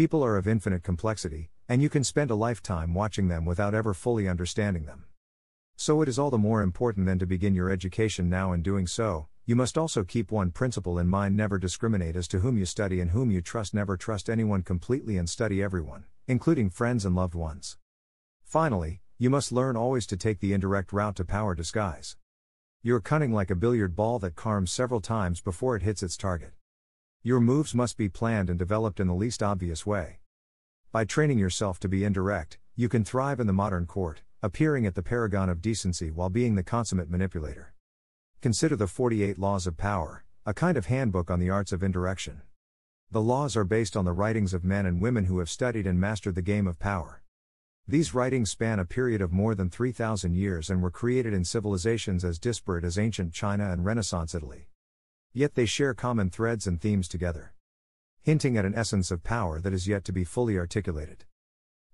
People are of infinite complexity, and you can spend a lifetime watching them without ever fully understanding them. So it is all the more important then to begin your education now in doing so, you must also keep one principle in mind never discriminate as to whom you study and whom you trust, never trust anyone completely and study everyone, including friends and loved ones. Finally, you must learn always to take the indirect route to power disguise. You're cunning like a billiard ball that caroms several times before it hits its target. Your moves must be planned and developed in the least obvious way. By training yourself to be indirect, you can thrive in the modern court, appearing at the paragon of decency while being the consummate manipulator. Consider the 48 Laws of Power, a kind of handbook on the arts of indirection. The laws are based on the writings of men and women who have studied and mastered the game of power. These writings span a period of more than 3,000 years and were created in civilizations as disparate as ancient China and Renaissance Italy. Yet they share common threads and themes together, hinting at an essence of power that is yet to be fully articulated.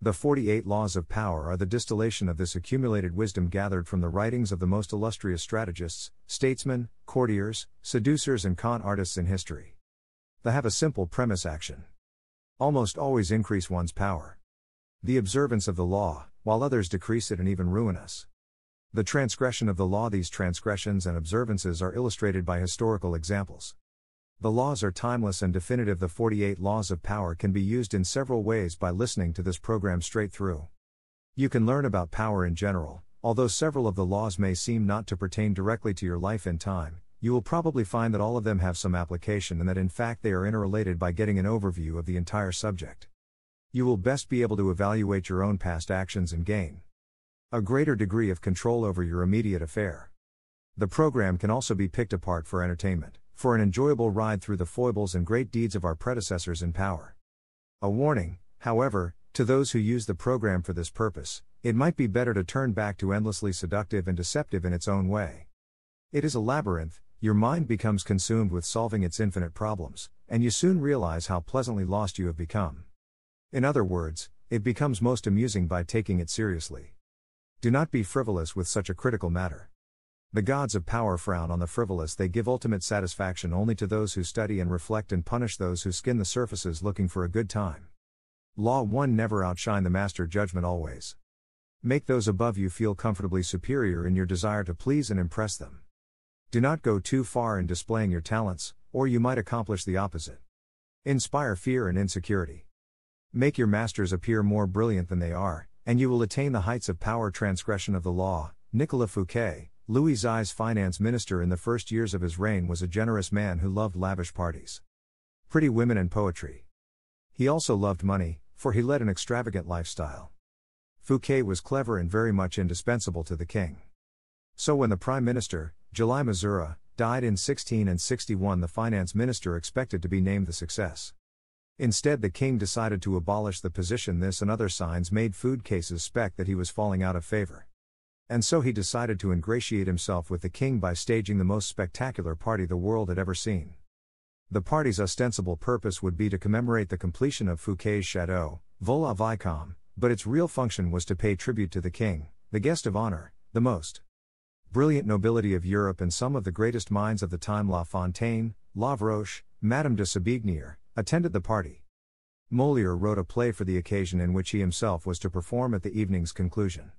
The 48 laws of power are the distillation of this accumulated wisdom gathered from the writings of the most illustrious strategists, statesmen, courtiers, seducers, and con artists in history. They have a simple premise action. Almost always increase one's power. The observance of the law, while others decrease it and even ruin us. The transgression of the law, these transgressions and observances are illustrated by historical examples. The laws are timeless and definitive. The 48 laws of power can be used in several ways by listening to this program straight through. You can learn about power in general, although several of the laws may seem not to pertain directly to your life in time, you will probably find that all of them have some application and that in fact they are interrelated by getting an overview of the entire subject. You will best be able to evaluate your own past actions and gain a greater degree of control over your immediate affair. The program can also be picked apart for entertainment for an enjoyable ride through the foibles and great deeds of our predecessors in power. A warning, however, to those who use the program for this purpose, it might be better to turn back to endlessly seductive and deceptive in its own way. It is a labyrinth, your mind becomes consumed with solving its infinite problems, and you soon realize how pleasantly lost you have become. In other words, it becomes most amusing by taking it seriously. Do not be frivolous with such a critical matter. The gods of power frown on the frivolous, they give ultimate satisfaction only to those who study and reflect and punish those who skin the surfaces looking for a good time. Law 1 Never outshine the master judgment always. Make those above you feel comfortably superior in your desire to please and impress them. Do not go too far in displaying your talents, or you might accomplish the opposite. Inspire fear and insecurity. Make your masters appear more brilliant than they are, and you will attain the heights of power transgression of the law. Nicolas Fouquet, Louis XIV's finance minister in the first years of his reign was a generous man who loved lavish parties, pretty women, and poetry. He also loved money, for he led an extravagant lifestyle. Fouquet was clever and very much indispensable to the king. So when the prime minister, Jules Mazarin, died in 1661, the finance minister expected to be named the success. Instead, the king decided to abolish the position. This and other signs made Fouquet suspect that he was falling out of favor. And so he decided to ingratiate himself with the king by staging the most spectacular party the world had ever seen. The party's ostensible purpose would be to commemorate the completion of Fouquet's chateau, Vaux-le-Vicomte, but its real function was to pay tribute to the king, the guest of honor, the most brilliant nobility of Europe and some of the greatest minds of the time La Fontaine, Lavroche, Madame de Sévigné, attended the party. Molière wrote a play for the occasion in which he himself was to perform at the evening's conclusion.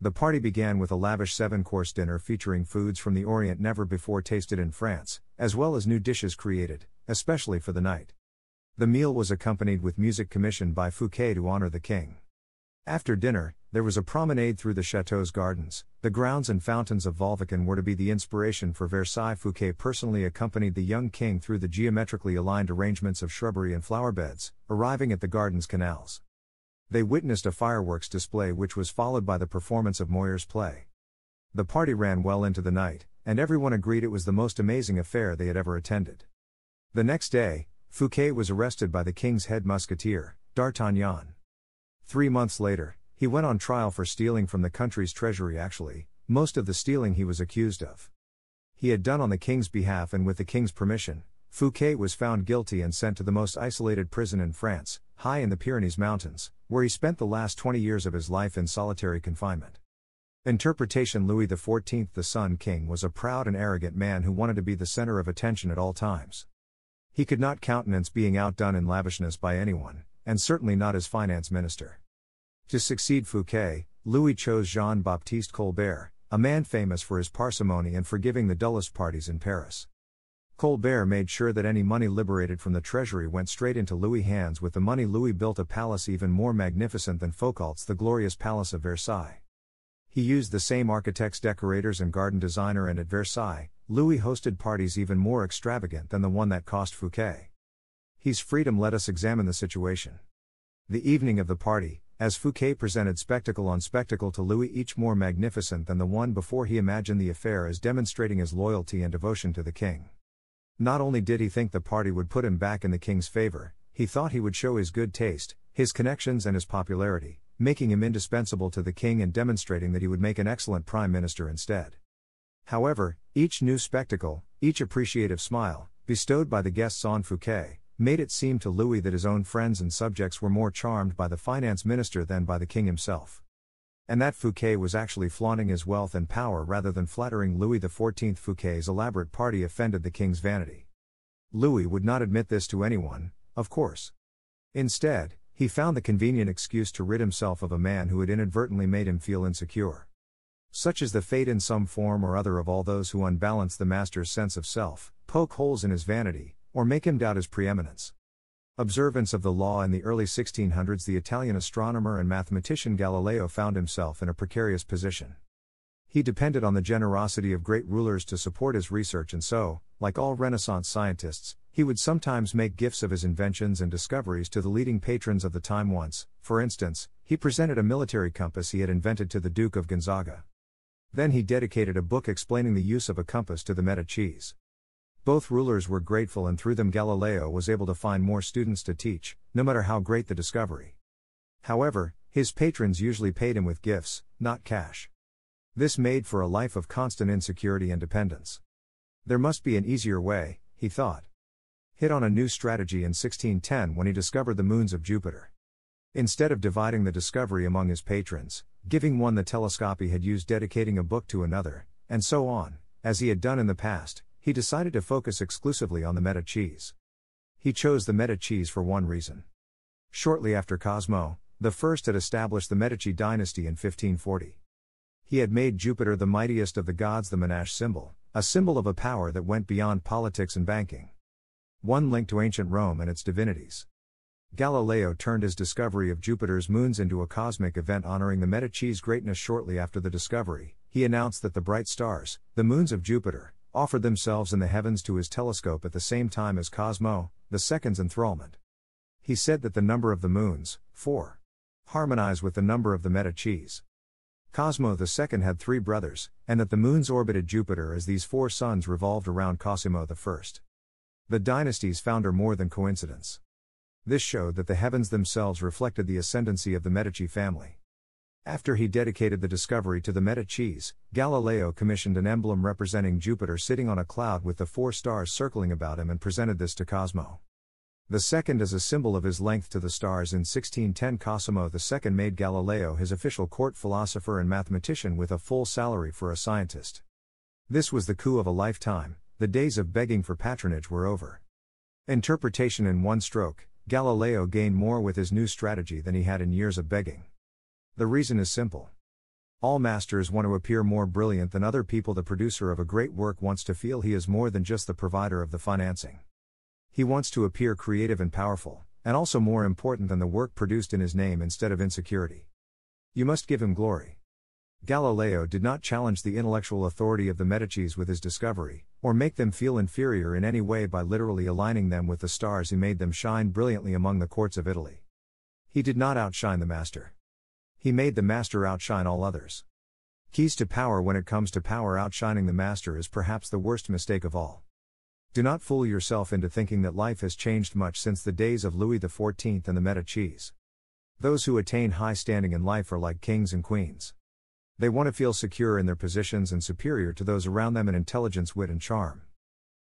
The party began with a lavish seven course dinner featuring foods from the Orient never before tasted in France, as well as new dishes created, especially for the night. The meal was accompanied with music commissioned by Fouquet to honor the king. After dinner, there was a promenade through the chateau's gardens. The grounds and fountains of Vaux-le-Vicomte were to be the inspiration for Versailles. Fouquet personally accompanied the young king through the geometrically aligned arrangements of shrubbery and flower beds, arriving at the garden's canals. They witnessed a fireworks display which was followed by the performance of Molière's play. The party ran well into the night, and everyone agreed it was the most amazing affair they had ever attended. The next day, Fouquet was arrested by the king's head musketeer, D'Artagnan. Three months later, he went on trial for stealing from the country's treasury actually, most of the stealing he was accused of. He had done on the king's behalf and with the king's permission, Fouquet was found guilty and sent to the most isolated prison in France, high in the Pyrenees Mountains, where he spent the last 20 years of his life in solitary confinement. Interpretation Louis XIV, the Sun King, was a proud and arrogant man who wanted to be the center of attention at all times. He could not countenance being outdone in lavishness by anyone, and certainly not as finance minister. To succeed Fouquet, Louis chose Jean Baptiste Colbert, a man famous for his parsimony and forgiving the dullest parties in Paris. Colbert made sure that any money liberated from the treasury went straight into Louis' hands. With the money, Louis built a palace even more magnificent than Fouquet's The Glorious Palace of Versailles. He used the same architects, decorators, and garden designer, and at Versailles, Louis hosted parties even more extravagant than the one that cost Fouquet. His freedom let us examine the situation. The evening of the party, as Fouquet presented spectacle on spectacle to Louis, each more magnificent than the one before, he imagined the affair as demonstrating his loyalty and devotion to the king. Not only did he think the party would put him back in the king's favor, he thought he would show his good taste, his connections, and his popularity, making him indispensable to the king and demonstrating that he would make an excellent prime minister instead. However, each new spectacle, each appreciative smile, bestowed by the guests on Fouquet, made it seem to Louis that his own friends and subjects were more charmed by the finance minister than by the king himself and that Fouquet was actually flaunting his wealth and power rather than flattering Louis XIV. Fouquet's elaborate party offended the king's vanity. Louis would not admit this to anyone, of course. Instead, he found the convenient excuse to rid himself of a man who had inadvertently made him feel insecure. Such is the fate in some form or other of all those who unbalance the master's sense of self, poke holes in his vanity, or make him doubt his preeminence. Observance of the law in the early 1600s, the Italian astronomer and mathematician Galileo found himself in a precarious position. He depended on the generosity of great rulers to support his research, and so, like all Renaissance scientists, he would sometimes make gifts of his inventions and discoveries to the leading patrons of the time. Once, for instance, he presented a military compass he had invented to the Duke of Gonzaga. Then he dedicated a book explaining the use of a compass to the Medicis. Both rulers were grateful, and through them, Galileo was able to find more students to teach, no matter how great the discovery. However, his patrons usually paid him with gifts, not cash. This made for a life of constant insecurity and dependence. There must be an easier way, he thought. Hit on a new strategy in 1610 when he discovered the moons of Jupiter. Instead of dividing the discovery among his patrons, giving one the telescope he had used, dedicating a book to another, and so on, as he had done in the past, he decided to focus exclusively on the Medicis. He chose the Medicis for one reason. Shortly after Cosmo, the first had established the Medici dynasty in 1540. He had made Jupiter the mightiest of the gods the Monash symbol, a symbol of a power that went beyond politics and banking. One linked to ancient Rome and its divinities. Galileo turned his discovery of Jupiter's moons into a cosmic event honoring the Medici's greatness shortly after the discovery. He announced that the bright stars, the moons of Jupiter, offered themselves in the heavens to his telescope at the same time as Cosmo, the second's enthrallment. He said that the number of the moons, four, harmonized with the number of the Medicis. Cosmo II had three brothers, and that the moons orbited Jupiter as these four suns revolved around Cosimo I. The dynasty's founder more than coincidence. This showed that the heavens themselves reflected the ascendancy of the Medici family. After he dedicated the discovery to the Medicis, Galileo commissioned an emblem representing Jupiter sitting on a cloud with the four stars circling about him and presented this to Cosmo. The second as a symbol of his length to the stars in 1610 Cosimo II made Galileo his official court philosopher and mathematician with a full salary for a scientist. This was the coup of a lifetime, the days of begging for patronage were over. Interpretation in one stroke, Galileo gained more with his new strategy than he had in years of begging. The reason is simple. All masters want to appear more brilliant than other people. The producer of a great work wants to feel he is more than just the provider of the financing. He wants to appear creative and powerful, and also more important than the work produced in his name instead of insecurity. You must give him glory. Galileo did not challenge the intellectual authority of the Medicis with his discovery, or make them feel inferior in any way by literally aligning them with the stars who made them shine brilliantly among the courts of Italy. He did not outshine the master. He made the master outshine all others. Keys to power when it comes to power outshining the master is perhaps the worst mistake of all. Do not fool yourself into thinking that life has changed much since the days of Louis XIV and the Medicis. Those who attain high standing in life are like kings and queens. They want to feel secure in their positions and superior to those around them in intelligence, wit, and charm.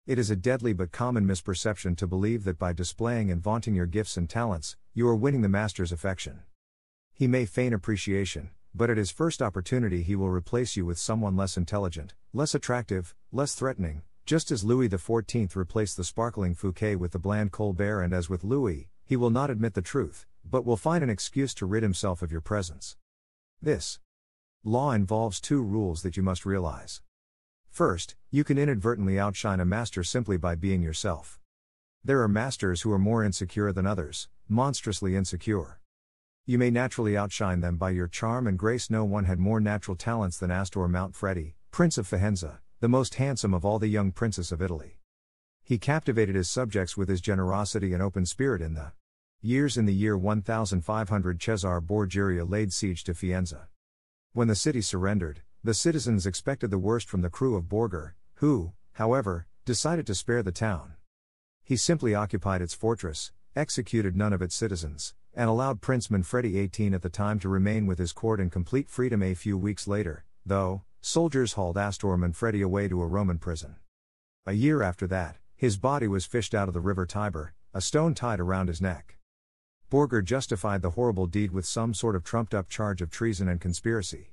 It is a deadly but common misperception to believe that by displaying and vaunting your gifts and talents, you are winning the master's affection. He may feign appreciation, but at his first opportunity he will replace you with someone less intelligent, less attractive, less threatening, just as Louis XIV replaced the sparkling Fouquet with the bland Colbert, and as with Louis, he will not admit the truth, but will find an excuse to rid himself of your presence. This law involves two rules that you must realize. First, you can inadvertently outshine a master simply by being yourself. There are masters who are more insecure than others, monstrously insecure. You may naturally outshine them by your charm and grace. No one had more natural talents than Astor Manfredi, Prince of Faenza, the most handsome of all the young princes of Italy. He captivated his subjects with his generosity and open spirit in the years in the year 1500 Cesare Borgia laid siege to Faenza. When the city surrendered, the citizens expected the worst from the crew of Borgia, who, however, decided to spare the town. He simply occupied its fortress, executed none of its citizens, and allowed Prince Manfredi 18 at the time to remain with his court in complete freedom a few weeks later, though, soldiers hauled Astor Manfredi away to a Roman prison. A year after that, his body was fished out of the river Tiber, a stone tied around his neck. Borgia justified the horrible deed with some sort of trumped up charge of treason and conspiracy.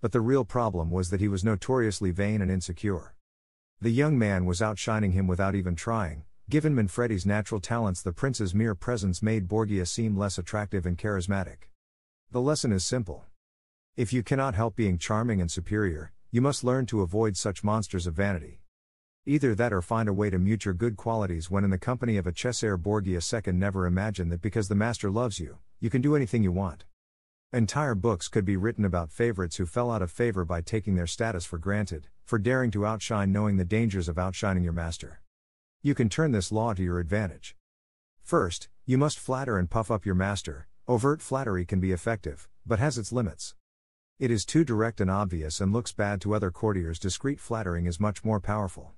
But the real problem was that he was notoriously vain and insecure. The young man was outshining him without even trying. Given Manfredi's natural talents, the prince's mere presence made Borgia seem less attractive and charismatic. The lesson is simple. If you cannot help being charming and superior, you must learn to avoid such monsters of vanity. Either that or find a way to mute your good qualities when in the company of a Cesare Borgia. II. never imagine that because the master loves you, you can do anything you want. Entire books could be written about favorites who fell out of favor by taking their status for granted, for daring to outshine knowing the dangers of outshining your master. You can turn this law to your advantage. First, you must flatter and puff up your master. Overt flattery can be effective, but has its limits. It is too direct and obvious and looks bad to other courtiers. Discreet flattering is much more powerful.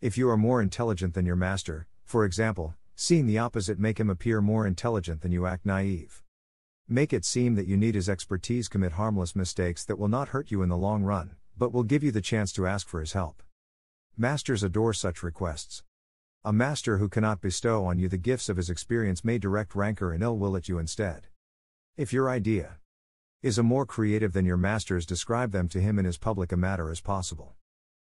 If you are more intelligent than your master, for example, seeing the opposite make him appear more intelligent than you act naive. Make it seem that you need his expertise, commit harmless mistakes that will not hurt you in the long run, but will give you the chance to ask for his help. Masters adore such requests. A master who cannot bestow on you the gifts of his experience may direct rancor and ill will at you instead. If your idea is a more creative than your master's, describe them to him in as public a matter as possible.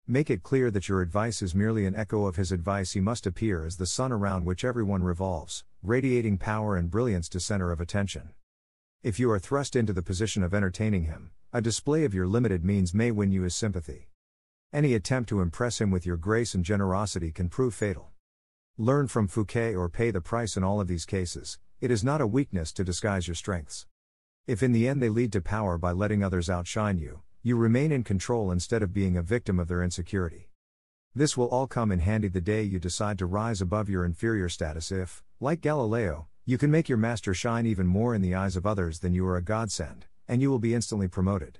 Make it clear that your advice is merely an echo of his advice. He must appear as the sun around which everyone revolves, radiating power and brilliance to center of attention. If you are thrust into the position of entertaining him, a display of your limited means may win you his sympathy. Any attempt to impress him with your grace and generosity can prove fatal. Learn from Fouquet or pay the price in all of these cases, it is not a weakness to disguise your strengths. If in the end they lead to power by letting others outshine you, you remain in control instead of being a victim of their insecurity. This will all come in handy the day you decide to rise above your inferior status if, like Galileo, you can make your master shine even more in the eyes of others than you are a godsend, and you will be instantly promoted.